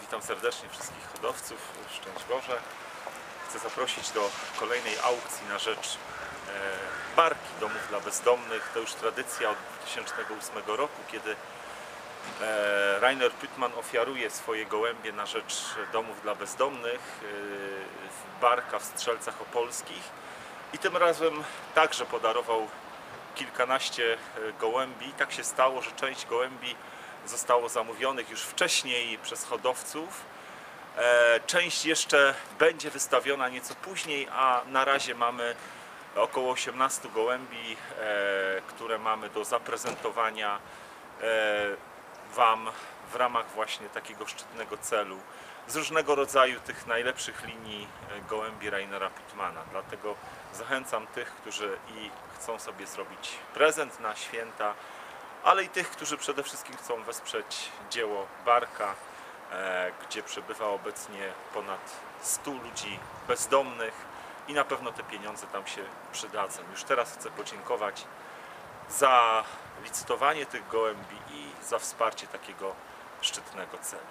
Witam serdecznie wszystkich hodowców. Szczęść Boże. Chcę zaprosić do kolejnej aukcji na rzecz e, barki domów dla bezdomnych. To już tradycja od 2008 roku, kiedy e, Rainer Pytman ofiaruje swoje gołębie na rzecz domów dla bezdomnych e, w Barka w Strzelcach Opolskich. I tym razem także podarował kilkanaście e, gołębi. Tak się stało, że część gołębi zostało zamówionych już wcześniej przez hodowców. E, Część jeszcze będzie wystawiona nieco później, a na razie mamy około 18 gołębi, e, które mamy do zaprezentowania e, Wam w ramach właśnie takiego szczytnego celu z różnego rodzaju tych najlepszych linii gołębi Rainera Pittmana. Dlatego zachęcam tych, którzy i chcą sobie zrobić prezent na święta, ale i tych, którzy przede wszystkim chcą wesprzeć dzieło Barka, e, gdzie przebywa obecnie ponad 100 ludzi bezdomnych i na pewno te pieniądze tam się przydadzą. Już teraz chcę podziękować za licytowanie tych gołębi i za wsparcie takiego szczytnego celu.